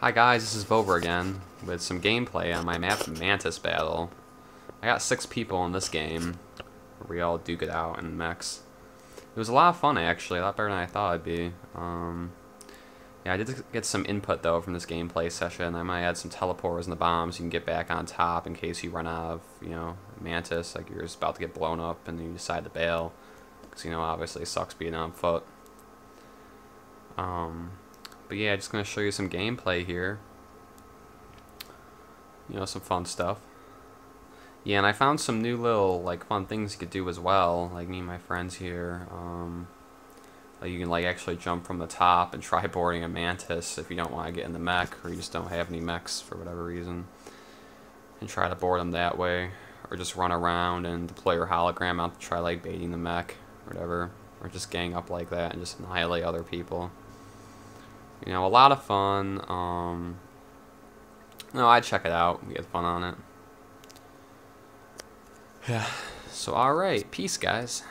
Hi guys, this is Vover again, with some gameplay on my map Mantis Battle. I got six people in this game, we all duke it out in mechs. It was a lot of fun actually, a lot better than I thought it'd be. Um, yeah, I did get some input though from this gameplay session. I might add some teleporters and the bombs you can get back on top in case you run out of, you know, Mantis, like you're just about to get blown up and you decide to bail. Because, you know, obviously it sucks being on foot. Um, but yeah, just going to show you some gameplay here. You know, some fun stuff. Yeah, and I found some new little, like, fun things you could do as well. Like, me and my friends here. Um, like, you can, like, actually jump from the top and try boarding a Mantis if you don't want to get in the mech, or you just don't have any mechs for whatever reason. And try to board them that way. Or just run around and deploy your hologram out to try, like, baiting the mech, or whatever. Or just gang up like that and just annihilate other people. You know, a lot of fun. Um, no, I'd check it out. We had fun on it. Yeah. So, alright. Peace, guys.